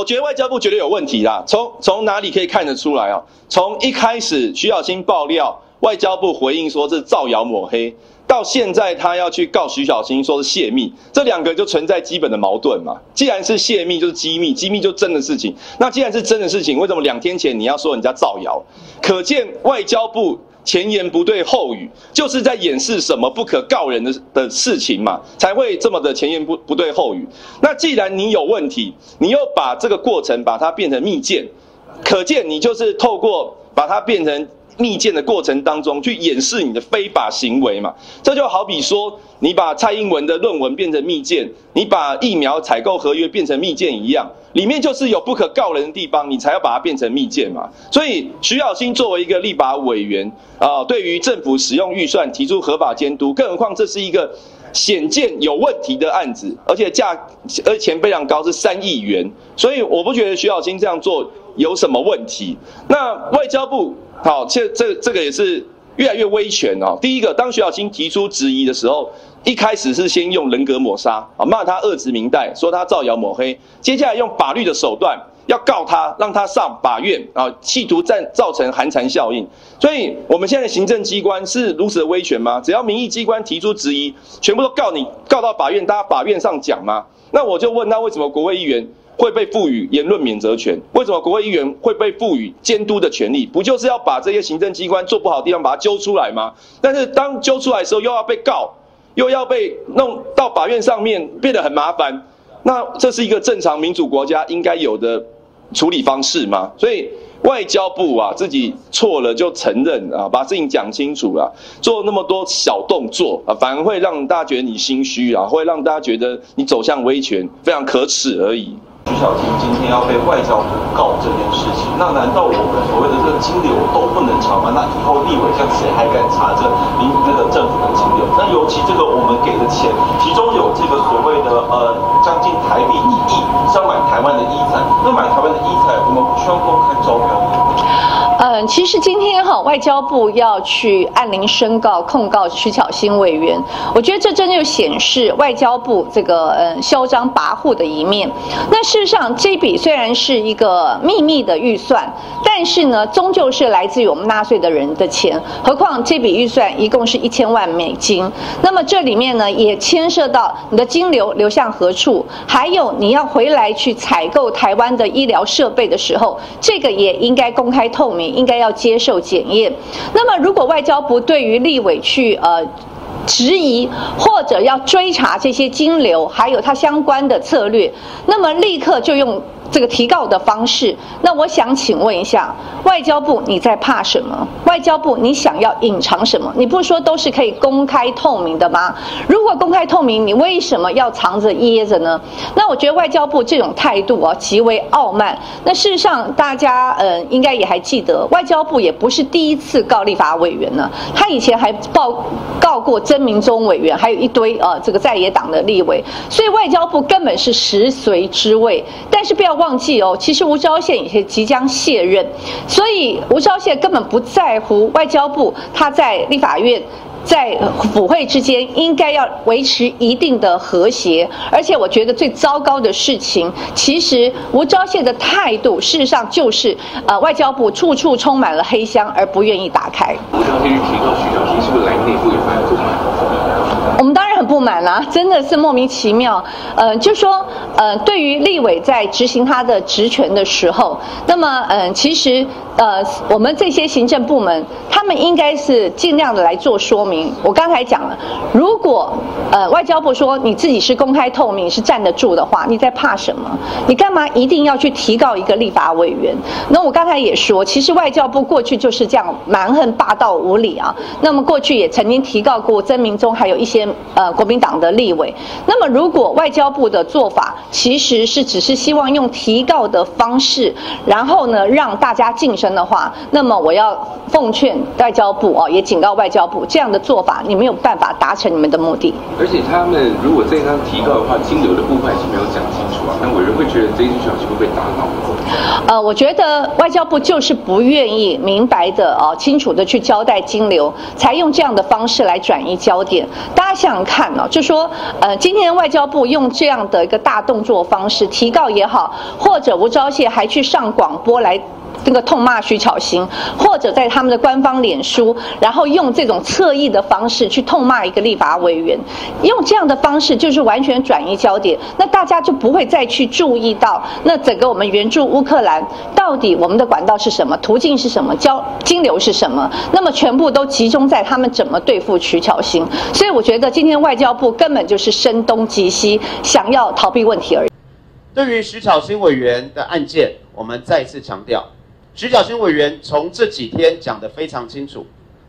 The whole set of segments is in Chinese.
我觉得外交部绝对有问题啦。从从哪里可以看得出来啊？从一开始徐小新爆料，外交部回应说这是造谣抹黑，到现在他要去告徐小新说是泄密，这两个就存在基本的矛盾嘛。既然是泄密，就是机密，机密就真的事情。那既然是真的事情，为什么两天前你要说人家造谣？可见外交部。前言不对后语，就是在掩饰什么不可告人的的事情嘛，才会这么的前言不不对后语。那既然你有问题，你又把这个过程把它变成密件，可见你就是透过把它变成。密件的过程当中去掩饰你的非法行为嘛？这就好比说，你把蔡英文的论文变成密件，你把疫苗采购合约变成密件一样，里面就是有不可告人的地方，你才要把它变成密件嘛。所以徐小新作为一个立法委员啊，对于政府使用预算提出合法监督，更何况这是一个显见有问题的案子，而且价而且钱非常高，是三亿元，所以我不觉得徐小新这样做有什么问题。那外交部。好，这这这个也是越来越威权哦。第一个，当徐小青提出质疑的时候，一开始是先用人格抹杀啊，骂他恶殖民代，说他造谣抹黑。接下来用法律的手段要告他，让他上法院啊，企图造造成寒蝉效应。所以，我们现在行政机关是如此的威权吗？只要民意机关提出质疑，全部都告你，告到法院，大家法院上讲吗？那我就问他，为什么国会议员？会被赋予言论免责权？为什么国会议员会被赋予监督的权利？不就是要把这些行政机关做不好的地方把它揪出来吗？但是当揪出来的时候，又要被告，又要被弄到法院上面，变得很麻烦。那这是一个正常民主国家应该有的处理方式吗？所以。外交部啊，自己错了就承认啊，把事情讲清楚了，做那么多小动作啊，反而会让大家觉得你心虚啊，会让大家觉得你走向威权，非常可耻而已。徐小青今天要被外交部告这件事情，那难道我们所谓的这个金流都不能查吗？那以后立委像谁还敢查这民这个政府的金流？那尤其这个我们给的钱，其中有这个所谓的呃将近台币一亿是要买台湾的医材，那买台湾的医材，我们不需要公开招标？其实今天哈，外交部要去按铃申告控告徐巧芯委员，我觉得这真的就显示外交部这个嗯嚣张跋扈的一面。那事实上，这笔虽然是一个秘密的预算，但是呢，终究是来自于我们纳税的人的钱。何况这笔预算一共是一千万美金，那么这里面呢，也牵涉到你的金流流向何处，还有你要回来去采购台湾的医疗设备的时候，这个也应该公开透明。应该要接受检验。那么，如果外交部对于立委去呃质疑或者要追查这些金流，还有它相关的策略，那么立刻就用。这个提告的方式，那我想请问一下，外交部你在怕什么？外交部你想要隐藏什么？你不说都是可以公开透明的吗？如果公开透明，你为什么要藏着掖着呢？那我觉得外交部这种态度啊，极为傲慢。那事实上，大家呃应该也还记得，外交部也不是第一次告立法委员呢，他以前还报告过曾明忠委员，还有一堆呃这个在野党的立委，所以外交部根本是食髓知味。但是不要。忘记哦，其实吴钊燮也是即将卸任，所以吴钊燮根本不在乎外交部他在立法院、在府会之间应该要维持一定的和谐。而且我觉得最糟糕的事情，其实吴钊燮的态度，事实上就是呃外交部处处充满了黑箱，而不愿意打开。吴钊燮提告徐小新，是不是来内部也发生不满？啦，真的是莫名其妙。呃，就说呃，对于立委在执行他的职权的时候，那么嗯，其实呃，我们这些行政部门，他们应该是尽量的来做说明。我刚才讲了，如果呃外交部说你自己是公开透明，是站得住的话，你在怕什么？你干嘛一定要去提告一个立法委员？那我刚才也说，其实外交部过去就是这样蛮横霸道无理啊。那么过去也曾经提告过曾明忠，还有一些。呃，国民党的立委，那么如果外交部的做法其实是只是希望用提告的方式，然后呢让大家晋升的话，那么我要奉劝外交部哦，也警告外交部，这样的做法你没有办法达成你们的目的。而且他们如果这张提告的话，金流的部分是没有讲清楚啊，那委员会觉得这一句小心会被打扰。呃，我觉得外交部就是不愿意明白的哦，清楚的去交代金流，才用这样的方式来转移焦点。大家想想看看呢，就说呃，今天外交部用这样的一个大动作方式提告也好，或者吴钊燮还去上广播来。那个痛骂徐巧芯，或者在他们的官方脸书，然后用这种侧翼的方式去痛骂一个立法委员，用这样的方式就是完全转移焦点，那大家就不会再去注意到那整个我们援助乌克兰到底我们的管道是什么，途径是什么，交金流是什么，那么全部都集中在他们怎么对付徐巧芯，所以我觉得今天外交部根本就是声东击西，想要逃避问题而已。对于徐巧芯委员的案件，我们再次强调。徐小新委员从这几天讲得非常清楚，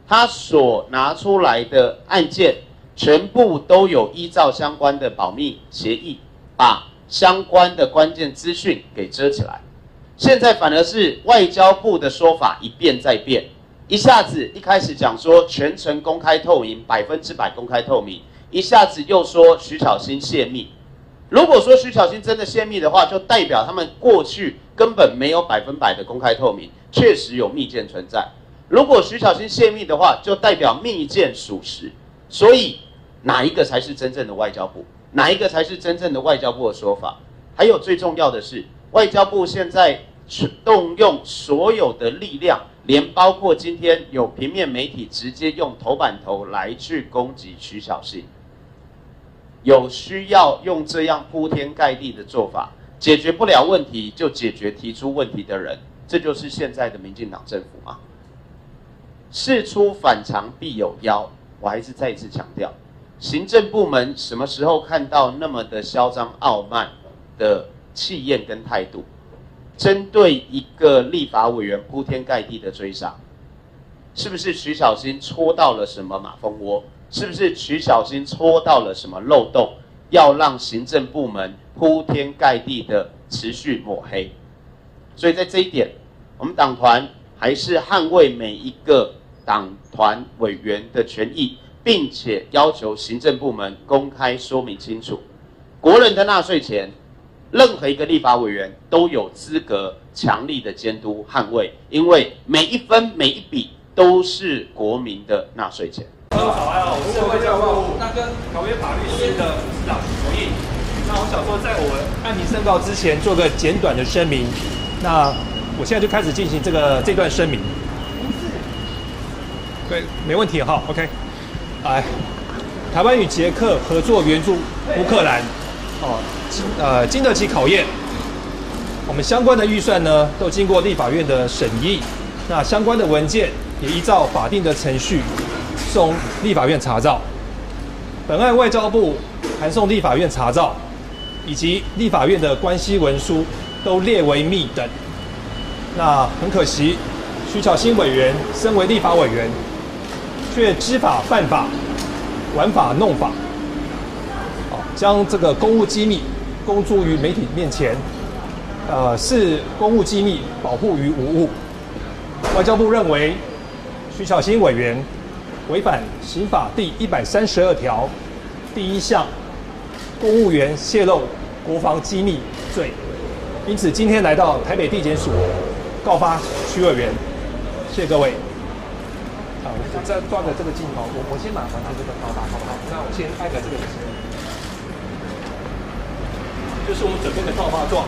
他所拿出来的案件全部都有依照相关的保密协议，把相关的关键资讯给遮起来。现在反而是外交部的说法一变再变，一下子一开始讲说全程公开透明，百分之百公开透明，一下子又说徐小新泄密。如果说徐巧芯真的泄密的话，就代表他们过去根本没有百分百的公开透明，确实有密件存在。如果徐巧芯泄密的话，就代表密件属实。所以哪一个才是真正的外交部？哪一个才是真正的外交部的说法？还有最重要的是，外交部现在动用所有的力量，连包括今天有平面媒体直接用头版头来去攻击徐巧芯。有需要用这样铺天盖地的做法解决不了问题，就解决提出问题的人，这就是现在的民进党政府吗？事出反常必有妖，我还是再一次强调，行政部门什么时候看到那么的嚣张傲慢的气焰跟态度？针对一个立法委员铺天盖地的追杀，是不是徐小新戳到了什么马蜂窝？是不是徐小新戳到了什么漏洞，要让行政部门铺天盖地的持续抹黑？所以在这一点，我们党团还是捍卫每一个党团委员的权益，并且要求行政部门公开说明清楚，国人的纳税钱，任何一个立法委员都有资格强力的监督捍卫，因为每一分每一笔都是国民的纳税钱。早安好，我是外交部那跟纽约法律司的董事长侯毅。那我想说，在我案情申报之前，做个简短的声明。那我现在就开始进行这个这段声明。对，没问题哈，OK。来，台湾与捷克合作援助乌克兰，哦，经呃经得起考验。我们相关的预算呢，都经过立法院的审议。那相关的文件也依照法定的程序。送立法院查照，本案外交部函送立法院查照，以及立法院的关系文书都列为密等。那很可惜，徐巧芯委员身为立法委员，却知法犯法，玩法弄法，哦，将这个公务机密公诸于媒体面前，呃，视公务机密保护于无物。外交部认为，徐巧芯委员。违反刑法第一百三十二条第一项公务员泄露国防机密罪，因此今天来到台北地检署告发徐委员，谢谢各位。啊，我再抓个这个镜头，我我先拿完成这个告发，好不好？那我先拍个这个，就是我们准备的告发状。